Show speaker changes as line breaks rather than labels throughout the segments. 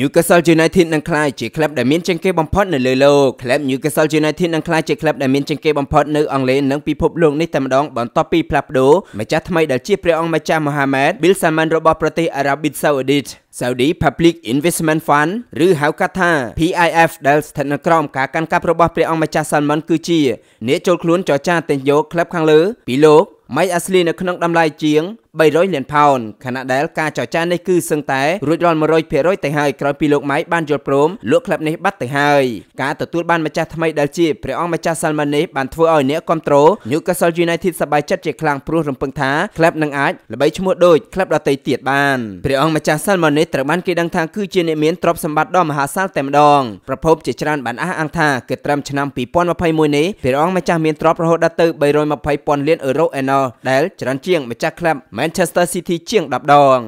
Newcastle United នឹងក្លាយជាក្លឹបដែលមានជាងគេបំផុតនៅលើលោកក្លឹប Newcastle United នឹងក្លាយជាក្លឹបដែលមានជាងគេបំផុតនៅអង់គ្លេសនិងពិភពលោកនេះតែម្ដងបន្ទាប់ពីផ្លាស់ប្ដូរម្ចាស់ថ្មីដែលជាព្រះអង្គម្ចាស់ Mohammed bin Salman របស់ប្រទេស Arabic Saudit Saudi Public Investment Fund ឬហៅកាត់ថា PIF ដែលស្ថិតនៅក្រោមការកាន់កាប់របស់ព្រះអង្គម្ចាស់ Salman គឺជាអ្នកចូលខ្លួនចរចាទិញយកក្លឹបខាងលើពីលោក Mike Ashley នៅក្នុងតម្លៃជាង 300លានផោនខណៈដែលការចរចានេះគឺសឹងតែរួចរាល់100%ទៅហើយក្រោយពីលោកម៉ៃបានយល់ព្រមលក់ក្លឹបនេះបាត់ទៅហើយការទទួលបានម្ចាស់ថ្មីដែលជាព្រះអង្គម្ចាស់សាល់ម៉ានេះបានធ្វើឲ្យអ្នកគ្រប់គ្រង Newcastle United សប្បាយចិត្តជាខ្លាំងព្រោះរំពឹងថាក្លឹបនឹងអាចល្បីឈ្មោះដូចក្លឹបដទៃទៀតបានព្រះអង្គម្ចាស់សាល់ម៉ានេះត្រូវបានគេដឹងថាគឺជាអ្នកមានទ្រព្យសម្បត្តិដ៏មហាសាលតែម្ដងប្រភពជាច្រើនបានអះអាងថាគឺត្រឹមឆ្នាំ2021នេះព្រះអង្គម្ចាស់មានទ្រព្យរហូតដល់ទៅ320ពាន់លានអឺរ៉ូឯណោះដែលច្រើនជាងម្ចាស់ក្លឹប Manchester City ជាង10ដង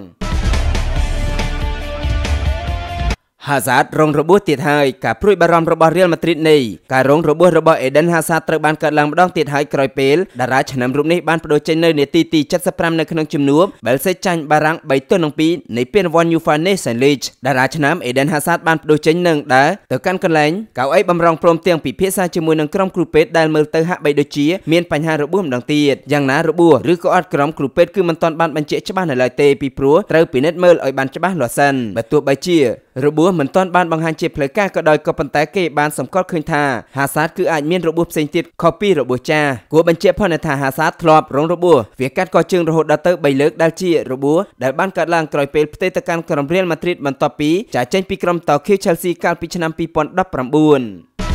ហាសាតរងរបួសទៀតហើយការព្រួយបារម្ភរបស់រៀលម៉ាឌ្រីតនេះការរងរបួសរបស់អេដិនហាសាតត្រូវបានកើតឡើងម្ដងទៀតហើយក្រោយពេលតារាឆ្នាំរូបនេះបានបដូរចេញនៅនាទីទី75នៅក្នុងជំនួបបែលសេចាញ់បារាំង3ទល់នឹង2នៃពានរង្វាន់ UEFA Nations League តារាឆ្នាំអេដិនហាសាតបានបដូរចេញនឹងដើរទៅកាន់កន្លែងកៅអីបំរុងព្រមទាំងពិភាក្សាជាមួយនឹងក្រុមគ្រូពេទ្យដែលមើលទៅហាក់បីដូចជាមានបញ្ហារបួសម្ដងទៀតយ៉ាងណារបួសឬក៏អត់ក្រុមគ្រូពេទ្យគឺមិនទាន់បានបញ្ជាក់ច្បាស់នៅឡើយទេពីព្រោះត្រូវពិនិត្យមើលឲ្យបានច្បាស់លាស់សិនបើទោះបីជារបួសមិនទាន់បានបង្ហាញជាផ្លូវការក៏ដោយក៏ប៉ុន្តែគេបានសម្គាល់ឃើញថាហាសាតគឺអាចមានរបួសផ្សេងទៀតខុសពីរបួសចាស់គួរបញ្ជាក់ផងថាហាសាតធ្លាប់រងរបួសវាកាត់កជើងរហូតដល់ទៅ3លើកដែលជារបួសដែលបានកើតឡើងក្រោយពេលផ្ទេរទៅកាន់ក្រុមរៀលម៉ាឌ្រីតបន្ទាប់ពីចាចេញពីក្រុមតោខៀវ Chelsea កាលពីឆ្នាំ2019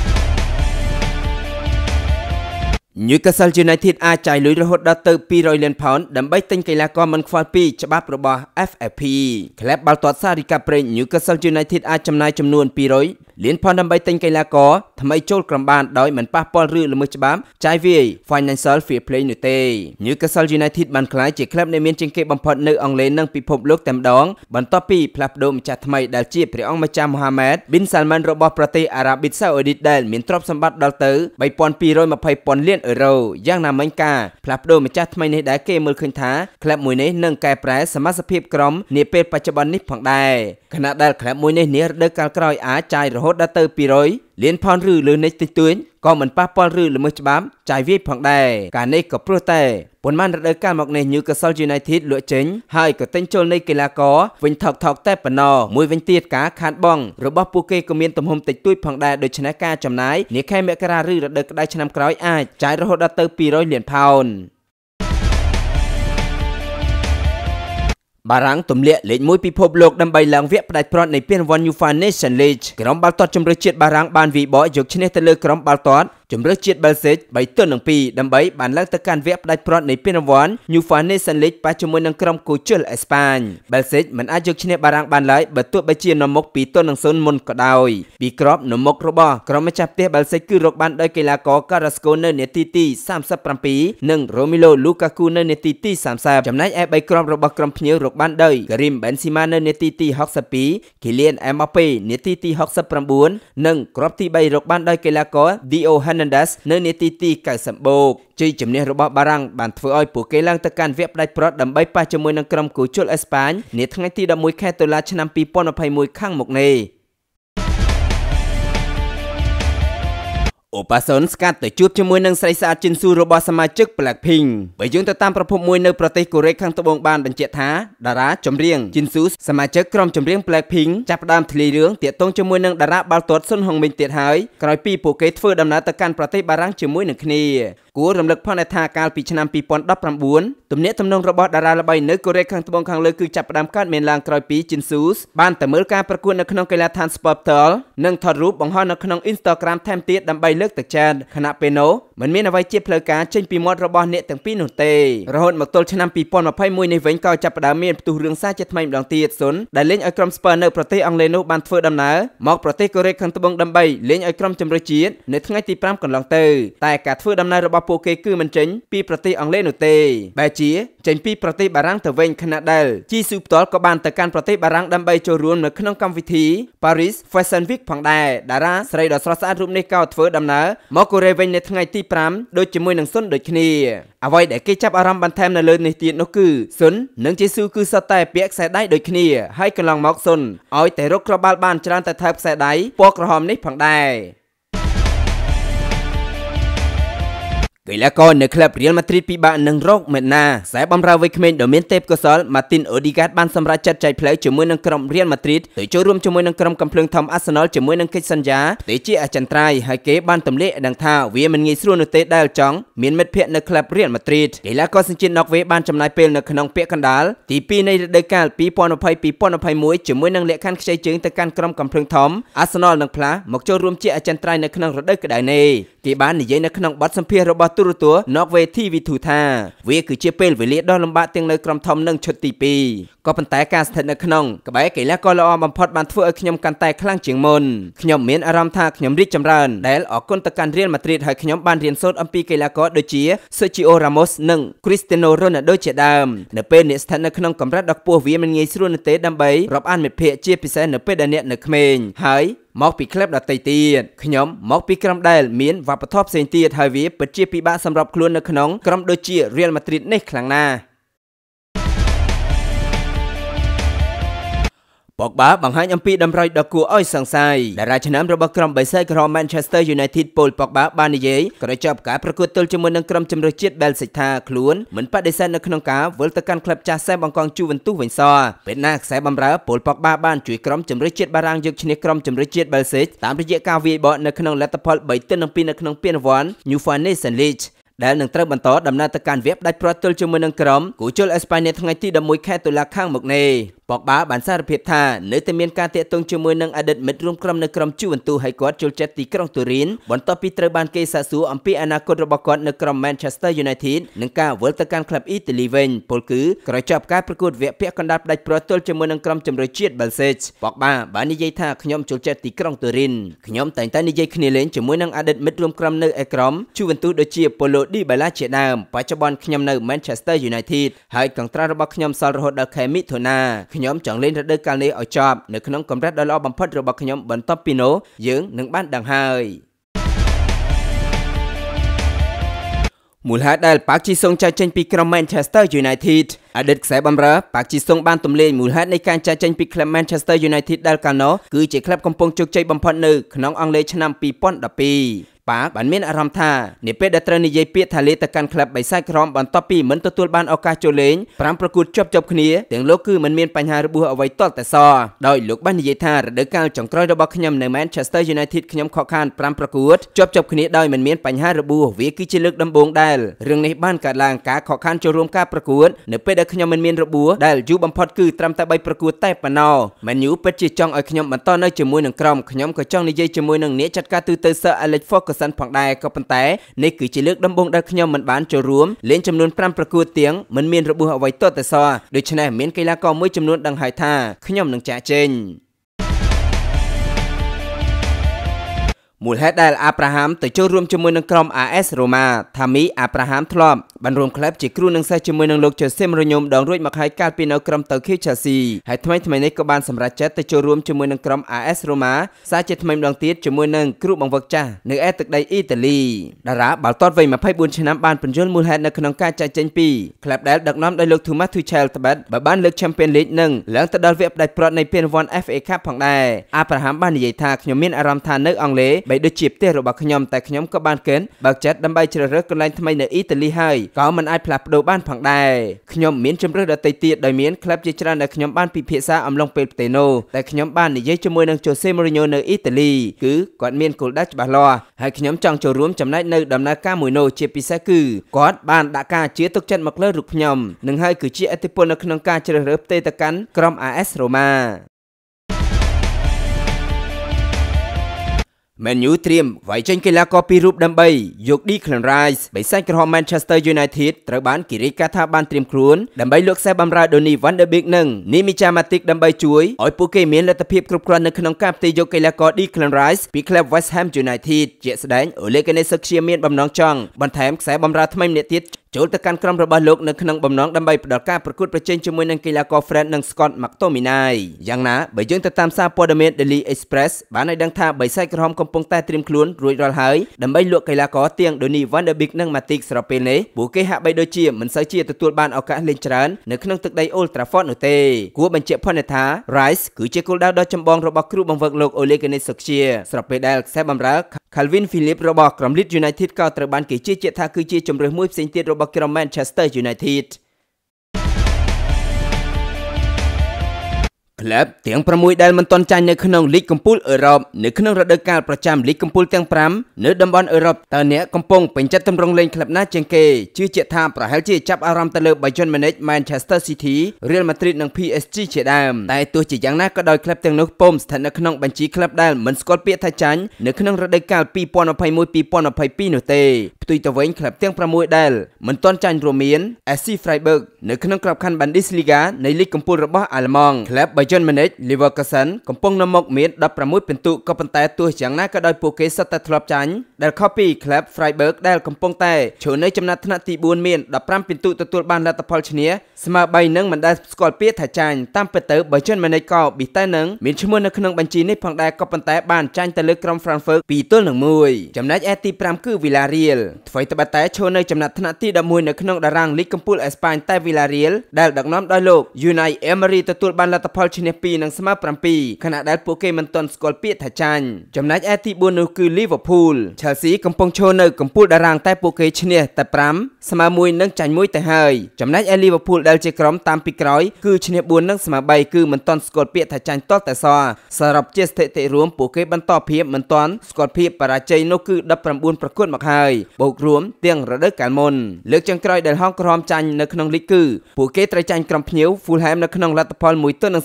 Newcastle United អាចចាយលុយរហូតដល់ទៅ200លានផោនដើម្បីទិញកីឡាករមិនខ្វល់ពីច្បាប់របស់ FFP ក្លឹបបាល់ទាត់សារីកាប្រេង Newcastle United អាចចំណាយចំនួន200 លានផនដើម្បីទិញកីឡាករថ្មីចូលក្រុមបានដោយមិនប៉ះពាល់ឬល្មើសច្បាប់ចាយវាយ Financial Fair Play នោះទេ Newcastle United បានក្លាយជាក្លឹបដែលមានជាងគេបំផុតនៅអង់គ្លេសនិងពិភពលោកតែម្ដងបន្ទាប់ពីផ្លាស់ប្ដូរម្ចាស់ថ្មីដែលជាព្រះអង្គម្ចាស់ Mohammed bin Salman របស់ប្រទេសអារ៉ាប៊ីសាអូឌីតដែលមានទ្រព្យសម្បត្តិដល់ទៅ3220ពាន់លានអឺរ៉ូយ៉ាងណាមិញការផ្លាស់ប្ដូរម្ចាស់ថ្មីនេះដែលគេមើលឃើញថាក្លឹបមួយនេះនឹងកែប្រែសមាជិកភាពក្រុមនាពេលបច្ចុប្បន្ននេះផងដែរខណៈដែលក្លឹបមួយនេះនារដូវកាលក្រោយអាចចាយរហូតដល់ទៅ200លានផនឬលើនេះតិចតួចក៏មិនប៉ះពាល់ឬល្មើសច្បាប់ចាយវាយផងដែរការនេះក៏ព្រោះតែប៉ុន្មានរដូវកាលមកនេះ Newcastle United លក់ចេញហើយក៏ទិញចូលនៃកីឡាករវិញថោកថោកតែប៉ុណ្ណោះមួយវិញទៀតការខានបងរបស់ពួកគេក៏មានទំហំតិចតួចផងដែរដូច្នេះការចំណាយនាខែមករាឬរដូវក្តៅឆ្នាំក្រោយអាចចាយរហូតដល់ទៅ200លានផោន បារាំងទម្លាក់លេខ1ពិភពលោកដើម្បីឡើងវគ្គផ្ដាច់ព្រាត់នៃពានរង្វាន់ UEFA Nations League ក្រុមបាល់ទាត់ជម្រើសជាតិបារាំងបានវិបកយកឈ្នះទៅលើក្រុមបាល់ទាត់ជម្រើសជាតិបែលហ្សិក3ទល់នឹង2ដើម្បីបានឡើងទៅកាន់វគ្គផ្ដាច់ព្រាត់នៃពានរង្វាន់ UEFA Nations League ប៉ះជាមួយនឹងក្រុមគូជិលអេស្ប៉ាញបែលហ្សិកមិនអាចយកឈ្នះបារាំងបានឡើយបើទោះបីជានាំមុខ2ទល់នឹង0មុនក៏ដោយពីក្របនាំមុខរបស់ក្រុមម្ចាស់ផ្ទះបែលហ្សិកគឺរកបានដោយកីឡាករ Carrasco នៅនាទីទី37និង Romelu Lukaku នៅនាទីទី30ចំណែកឯ3ក្រុមរបស់ក្រុមភ្ញៀវរកបានដោយ Karim Benzema នៅនាទីទី62 Kylian Mbappe នាទីទី69និងគ្រាប់ទី3រកបានដោយកីឡាករ Dio Hernandez នៅនាទីទី90បូកជ័យជំនះរបស់បារាំងបានធ្វើឲ្យពួកគេឡើងទៅកាន់វគ្គផ្ដាច់ព្រាត់ដើម្បីប៉ះជាមួយនឹងក្រុមគូជលអេស្ប៉ាញនាថ្ងៃទី11ខែតុលាឆ្នាំ2021ខាងមុខនេះ អូប៉ាសុនស្កាត់ទៅជួបជាមួយនឹងស្រីស្អាតជិនស៊ូរបស់សមាជិក Blackpink បើយើងទៅតាមប្រភពមួយនៅប្រទេសកូរ៉េខាងត្បូងបានបញ្ជាក់ថាតារាចម្រៀងជិនស៊ូសមាជិកក្រុមចម្រៀង Blackpink ចាប់ផ្ដើមធ្លាយរឿងតាក់ទងជាមួយនឹងតារាបាល់ទាត់ស៊ុនហុងមីនទៀតហើយក្រោយពីពួកគេធ្វើដំណើរទៅកាន់ប្រទេសបារាំងជាមួយនឹងគ្នា គួររំលឹកផងដែរថាកាលពីឆ្នាំ2019ទំនាក់ទំនងរបស់តារាល្បីនៅកូរ៉េខាងត្បូងខាងលើគឺចាប់ផ្ដើមកើតមានឡើងក្រោយពីជីនស៊ូសបានទៅមើលការប្រកួតនៅក្នុងកីឡាដ្ឋាន Sport Pearl និងថតរូបបង្ហោះនៅក្នុង Instagram ថែមទៀតដើម្បីលើកទឹកចិត្តខណៈពេលនោះមិនមានអ្វីជាផ្លូវការចេញពីមាត់របស់អ្នកទាំងពីរនោះទេរហូតមកទល់ឆ្នាំ2021នេះវិញក៏ចាប់ផ្ដើមមានផ្ទុះរឿងសារជាថ្មីម្ដងទៀតសុនដែលលេងឲ្យក្រុម Spurs នៅប្រទេសអង់គ្លេសនោះបានធ្វើដំណើរមកប្រទេសកូរ៉េខាងត្បូងដើម្បីលេងឲ្យក្រុមជម្រើសជាតិនៅថ្ងៃទី5កន្លងទៅតែការធ្វើដំណើររបស់របស់ពួកគេគឺមិនចេញពីប្រទេសអង់គ្លេសនោះទេបែជាចេញពីប្រទេសបារាំងទៅវិញខណៈដែលជីស៊ូផ្ទាល់ក៏បានទៅកាន់ប្រទេសបារាំងដើម្បីចូលរួមនៅក្នុងកម្មវិធី Paris Fashion Week ផងដែរតារាស្រីដ៏ស្រស់ស្អាតរូបនេះក៏ធ្វើដំណើរមកកូរ៉េវិញនៅថ្ងៃទី5ដូចជាមួយនឹងស៊ុនដូចគ្នាអ្វីដែលគេចាប់អារម្មណ៍បន្ថែមនៅលើនេះទៀតនោះគឺស៊ុននិងជីស៊ូគឺសុទ្ធតែពាក់ខ្សែដៃដូចគ្នាហើយកន្លងមកស៊ុនឲ្យតែរកក្របបាល់បានច្រើនតែថើបខ្សែដៃពណ៌ក្រហមនេះផងដែរ កីឡាករនៅក្លឹបរៀលម៉ាឌ្រីតពិបាកនឹងរកមេណាខ្សែបំរើវ័យក្មេងដ៏មានទេពកោសល្យម៉ាទីនអូឌីហ្គាតបានសម្រេចចិត្តចែកផ្លូវជាមួយនឹងក្រុមរៀលម៉ាឌ្រីតទៅចូលរួមជាមួយនឹងក្រុមកំភ្លើងធំអាសណលជាមួយនឹងកិច្ចសន្យាទេជាអចិន្ត្រៃយ៍ហើយគេបានទម្លាក់ដឹងថាវាមិនងាយស្រួលនោះទេដែលចង់មានមិត្តភ័ក្តិនៅក្លឹបរៀលម៉ាឌ្រីតកីឡាករសញ្ជាតិណ័រវេបានចំណាយពេលនៅក្នុងពាក់កណ្ដាលទី2នៃរដូវកាល2020-2021ជាមួយនឹងលក្ខខណ្ឌខ្ចីជើងទៅកាន់ក្រុមកំភ្លើងធំអាសណលនិងផ្លាមកចូលរួមជាអចិន្ត្រៃយ៍នៅក្នុងរដូវក្តៅនេះគេបាននិយាយនៅក្នុងបទសម្ភាសន៍របស់ទូរទស្សន៍ Norway TV2 ថាវាគឺជាពេលវេលាដ៏លំបាកទាំងនៅក្រុមធំនិងឈុតទី2ក៏ប៉ុន្តែការស្ថិតនៅក្នុងក្បែរកីឡាករល្អបំផុតបានធ្វើឲ្យខ្ញុំកាន់តែខ្លាំងជាងមុនខ្ញុំមានអារម្មណ៍ថាខ្ញុំរីកចម្រើនដែលអរគុណទៅកាន់ Real Madrid ហើយខ្ញុំបានរៀនសូត្រអំពីកីឡាករដូចជា Sergio Ramos និង Cristiano Ronaldo ជាដើមនៅពេលអ្នកស្ថិតនៅក្នុងកម្រិតដ៏ខ្ពស់វាមិនងាយស្រួលនោះទេដើម្បីរាប់អានមិត្តភ័ក្តិជាពិសេសនៅពេលដែលអ្នកនៅក្មេងហើយ មកពីក្លឹបដទៃទៀតខ្ញុំមកពីក្រុមដែលមានវប្បធម៌ផ្សេងទៀតហើយវាពិតជាពិបាកសម្រាប់ខ្លួននៅក្នុងក្រុមដូចជា Real Madrid នេះខ្លាំងណាស់ ប៉ុកបាបង្ហាញអំពីតម្រុយដ៏គួរឲ្យសង្ស័យតារាឆ្នាំរបស់ក្រុមបេសេក្រ Manchester United ពលប៉ុកបាបាននិយាយក្រោយចប់ការប្រកួតទល់ជាមួយនឹងក្រុមជម្រើសជាតិ Belgium ថាខ្លួនមិនបដិសេធនៅក្នុងការវិលទៅកាន់ក្លឹបចាស់សេបអង្គង Juventus វិញសោះពេលណាខ្សែបម្រើពលប៉ុកបាបានជួយក្រុមជម្រើសជាតិបារាំងយកឈ្នះក្រុមជម្រើសជាតិ Belgium តាមរយៈការវាយបកនៅក្នុងលទ្ធផល3ទល់នឹង2នៅក្នុងពានរង្វាន់ UEFA Nations League ដែលនឹងត្រូវបន្តដំណើរទៅកាន់វគ្គផ្ដាច់ព្រ័ត្រទល់ជាមួយនឹងក្រុមគូជលអេស្ប៉ាញនៅថ្ងៃទី11ខែតុលាខាងមុខនេះប៉ុកបាបានសារភាពថានៅតែមានការតាក់ទងជាមួយនឹងអតីតមិត្តរួមក្រុមនៅក្រុមជូវិនទូហើយគាត់ចូលចិត្តទីក្រុងទូរីនបន្ទាប់ពីត្រូវបានគេសាកសួរអំពីអនាគតរបស់គាត់នៅក្រុម Manchester United និងការវិលទៅកាន់ក្លឹបអ៊ីតាលីវិញពលគឺក្រោយចប់ការប្រកួតវគ្គពាក់កណ្ដាលផ្ដាច់ព្រ័ត្រទល់ជាមួយនឹងក្រុមជម្រើសជាតិ Belgium ប៉ុកបាបាននិយាយថាខ្ញុំចូលចិត្តទីក្រុងទូរីនខ្ញុំតែងតែនិយាយគ្នាលេងជាមួយនឹងអតីតមិត្តរួមក្រុមនៅឯក្រុមជូវិនទូដូចជា Paulo Dybala ជាដើមបច្ចុប្បន្នខ្ញុំនៅ Manchester United ហើយកងត្រារបស់ខ្ញុំសល់រហូតដល់ខែមិថុនាខ្ញុំចង់លេងរដូវកាលនេះឲ្យចប់នៅក្នុងកម្រិតដ៏ល្អបំផុតរបស់ខ្ញុំបន្ទាប់ពីនោះយើងនឹងបានដឹងហើយមូលហេតុដែលប៉ាក់ជីសុងចាច់ចេញពីក្រុម Manchester United អតីតខ្សែបម្រើប៉ាក់ជីសុងបានទម្លាយមូលហេតុនៃការចាច់ចេញពីក្លឹប Manchester United ដែលកាលនោះគឺជាក្លឹបកំពុងជោគជ័យបំផុតនៅក្នុងអង់គ្លេសឆ្នាំ2012 ប៉ាបានមានអារម្មណ៍ថានាពេលដែលត្រូវនិយាយពាក្យថាលេទៅកាន់ក្លឹបបិសាចក្រមបន្ទាប់ពីមិនទទួលបានឱកាសចូលលេង5ប្រកួតជាប់ជាប់គ្នាទាំងលោកគឺមិនមានបញ្ហារបួសអ្វីទាល់តែសោះដោយលោកបាននិយាយថារដូវកាលចុងក្រោយរបស់ខ្ញុំនៅ Manchester United ខ្ញុំខកខាន5ប្រកួតជាប់ជាប់គ្នាដោយមិនមានបញ្ហារបួសវាគឺជាលើកដំបូងដែលរឿងនេះបានកើតឡើងការខកខានចូលរួមការប្រកួតនៅពេលដែលខ្ញុំមិនមានរបួសដែលយូរបំផុតគឺត្រឹមតែ3ប្រកួតតែប៉ុណ្ណោះ Man U ពិតជាចង់ឲ្យខ្ញុំបន្តនៅជាមួយនឹងក្រុមខ្ញុំក៏ចង់និយាយជាមួយនឹងអ្នកចាត់ការទូទៅ Sir Alex Ferguson ផងដែរក៏ប៉ុន្តែនេះគឺជាលើកដំបូងដែលខ្ញុំមិនបានចូលរួមលេងចំនួន5ប្រកួតទៀងមិនមានរបួសអ្វីទាល់តែសោះដូច្នេះមានកីឡាករមួយចំនួនដឹងហើយថាខ្ញុំនឹងចាក់ចេញមូលហេតុដែលអាប់រ៉ាហាំទៅចូលរួមជាមួយនឹងក្រុម AS Roma ថាមីអាប់រ៉ាហាំធ្លាប់ បានរួមក្លឹបជាគ្រូនឹងសេះជាមួយនឹងលោកជូសេមូរីញ៉ូម្ដងរួចមកហើយកាលពីនៅក្រុមទៅខេ Chelsea ហើយថ្មីថ្មីនេះក៏បានសម្រេចចិត្តទៅចូលរួមជាមួយនឹងក្រុម AS Roma សារជាថ្មីម្ដងទៀតជាមួយនឹងគ្រូបង្វឹកចាស់នៅឯទឹកដីអ៊ីតាលីតារាបាល់ទាត់វ័យ24ឆ្នាំបានបញ្យល់មូលហេតុនៅក្នុងការចាច់ចេញពីក្លឹបដែលដឹកនាំដោយលោក Thomas Tuchel ត្បិតបើបានលើក Champions League និងឡើងទៅដល់វគ្គផ្ដាច់ព្រ័ត្រនៃពានរង្វាន់ FA Cup ផងដែរអាប់រ៉ាហាំបាននិយាយថាខ្ញុំមានអារម្មណ៍ថានៅអង់គ្លេសបីដូចជាផ្ទះរបស់ខ្ញុំតែខ្ញុំក៏បានកិនបើកចិត្តដើម្បីជ្រើសរើសកន្លែងថ្មីនៅអ៊ីតាលីហើយក៏មិនអាចផ្លាស់ប្ដូរបានផងដែរខ្ញុំមានជំរឿសដទៃទៀតដោយមានក្លឹបជាច្រើនដែលខ្ញុំបានពិភាក្សាអំឡុងពេលផ្ទៃនោះតែខ្ញុំបាននិយាយជាមួយនឹងជូសេមូរីញ៉ូនៅអ៊ីតាលីគឺគាត់មានគោលដៅច្បាស់លាស់ហើយខ្ញុំចង់ចូលរួមចំណែកនៅដំណើរការមួយនោះជាពិសេសគឺគាត់បានដាក់ការជាទុកចិត្តមកលើរូបខ្ញុំនឹងហើយគឺជាអធិពលនៅក្នុងការជ្រើសរើសផ្ទេទៅកាន់ក្រុម AS Roma Man U ត្រៀមវាយចេញកីឡាករពីររូបដើម្បីយក Declan Rice បិសាចក្រហម Manchester United ត្រូវបានគេរាយការណ៍ថាបានត្រៀមខ្លួនដើម្បីលក់ខ្សែបម្រើ Donny van de Beek និង Nemanja Matic ដើម្បីជួយឲ្យពួកគេមានលទ្ធភាពគ្រប់គ្រាន់នៅក្នុងការផ្ទេរយកកីឡាករ Declan Rice ពីក្លឹប West Ham United ជាក់ស្ដែង Ole Gunnar Solskjaer មានបំណងចង់បន្ថែមខ្សែបម្រើថ្មីម្នាក់ទៀត ចូលទៅកាន់ក្រុមរបស់លោកនៅក្នុងបំណងដើម្បីផ្ដល់ការប្រកួតប្រជែងជាមួយនឹងកីឡាករ Fred និង Scott McTominay យ៉ាងណាបើយើងទៅតាមសារព័ត៌មាន Daily Express បានឲ្យដឹងថាបិសាចក្រហមកំពុងតែត្រៀមខ្លួនរួចរាល់ហើយដើម្បីលក់កីឡាករទាំង Donny van de Beek និង Matic ស្របពេលនេះពួកគេហាក់បីដូចជាមិនសូវជាទទួលបានឱកាសលេងច្រើននៅក្នុងទឹកដី Old Trafford នោះទេគួរបញ្ជាក់ផុតថា Rice គឺជាគោលដៅដ៏ចម្បងរបស់គ្រូបង្វឹកលោក Ole Gunnar Solskjaer ស្របពេលដែលខ្សែបម្រើ Calvin Phillips របស់ក្រុម Leeds United ក៏ត្រូវបានគេជឿជាក់ថាគឺជាជម្រើសមួយផ្សេងទៀតរបស់ក្រុម Manchester United ក្លឹបទាំង6ដែលមិនទាន់ចាញ់នៅក្នុងលីកកំពូលអឺរ៉ុបនៅក្នុងរដូវកាលប្រចាំលីកកំពូលទាំង5នៅតំបន់អឺរ៉ុបតើអ្នកកំពុងពេញចិត្តទម្រង់លេងក្លឹបណាជាងគេជឿជាក់ថាប្រហែលជាចាប់អារម្មណ៍ទៅលើ Bayern Munich Manchester City Real Madrid និង PSG ជាដើមតែទោះជាយ៉ាងណាក៏ដោយក្លឹបទាំងនោះពុំស្ថិតនៅក្នុងបញ្ជីក្លឹបដែលមិនស្គាល់ពាក្យថាចាញ់នៅក្នុងរដូវកាល2021-2022នោះទេផ្ទុយទៅវិញក្លឹបទាំង6ដែលមិនទាន់ចាញ់រួមមាន SC Freiburg នៅក្នុងក្របខ័ណ្ឌ Bundesliga នៃលីកកំពូលរបស់អាល្លឺម៉ង់ក្លឹប Bayern Munich Leverkusen កំពុងនៅមុខមាន16ពិន្ទុក៏ប៉ុន្តែទោះយ៉ាងណាក៏ដោយពួកគេសុទ្ធតែធ្លាប់ចាញ់ដែលខុសពីក្លឹប Freiburg ដែលកំពុងតែឈរនៅចំណាត់ថ្នាក់ទី4មាន15ពិន្ទុទទួលបានលទ្ធផលឈ្នះស្មើ3នឹងមិនដែលស្គាល់ពាក្យថាចាញ់តាមពិតទៅ Bayern Munich ក៏ប៊ីតែនឹងមានឈ្មោះនៅក្នុងបញ្ជីនេះផងដែរក៏ប៉ុន្តែបានចាញ់ទៅលើក្រុម Frankfurt 2ទល់នឹង1ចំណែកឯទី5គឺ Villarreal អ្វីត្បិតតែឈរនៅចំណាត់ថ្នាក់ទី11នៅក្នុងតារាងលីកកំពូលអេស្ប៉ាញតែ Villarreal ដែលដឹកនាំដោយលោក Unai Emery ទទួលបានលទ្ធផលឈ្នះ2និងស្មើ7ខណៈដែលពួកគេមិនទាន់ស្គាល់ពាក្យថាចាញ់ចំណែកឯទី4នោះគឺ Liverpool Chelsea កំពុងឈរនៅកំពូលតារាងតែពួកគេឈ្នះតែ5ស្មើ1និងចាញ់1ទៅហើយចំណែកឯ Liverpool ដែលជាក្រុមតាមពីក្រោយគឺឈ្នះ4និងស្មើ3គឺមិនទាន់ស្គាល់ពាក្យថាចាញ់ទាល់តែសោះសរុបជាស្ថិតិរួមពួកគេបន្តភាពមិនទាន់ស្គាល់ភាពបរាជ័យនោះគឺ19ប្រកួតមកហើយបូករួមទាំងរដូវកាលមុនលើកចុងក្រោយដែលហងក្រហមចាញ់នៅក្នុងលីកគឺពួកគេត្រូវចាញ់ក្រុមភ្ញៀវ Fulham នៅក្នុងលទ្ធផល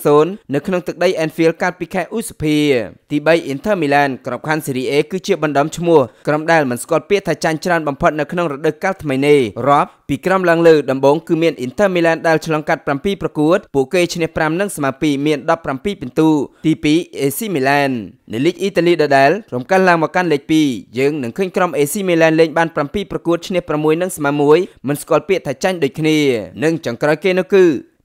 1-0នៅក្នុងទឹកដី Anfield កាលពីខែឧសភាទី3 Inter Milan ក្របខ័ណ្ឌ Serie A គឺជាបណ្ដំឈ្មោះក្រុមដែលមិនស្គាល់ពាក្យថាចាញ់ច្រើនបំផុតនៅក្នុងរដូវកាលថ្មីនេះរាប់ពីក្រុមឡើងលើដំបូងគឺមាន Inter Milan ដែលឆ្លងកាត់7ប្រកួតពួកគេឈ្នះ5និងស្មើ2មាន17ពិន្ទុទី2 AC Milan នៅលីកអ៊ីតាលីដដែលរំកិលឡើងមកកាន់លេខ2យើងនឹងឃើញក្រុម AC Milan លេងបាន7ប្រកួតឈ្នះ6និងស្មើ1មិនស្គាល់ពាក្យថាចាញ់ដូចគ្នានិងចុងក្រោយគេនោះគឺ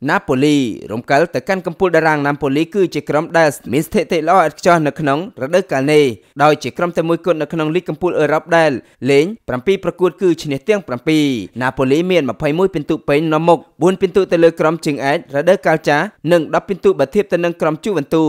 ណាប៉ូលីរំកិលទៅកាន់កំពូលតារាងណាប៉ូលីគឺជាក្រុមដែលមានស្ថិតិល្អឥតខ្ចោះនៅក្នុងរដូវកាលនេះដោយជាក្រុមតែមួយគត់នៅក្នុងលីកកំពូលអឺរ៉ុបដែលលេង7ប្រកួតគឺឈ្នះទាំង7ណាប៉ូលីមាន21ពិន្ទុពេញនាំមុខ4ពិន្ទុទៅលើក្រុមជើងឯករដូវកាលចាស់និង10ពិន្ទុបើធៀបទៅនឹងក្រុមជូវិនទូ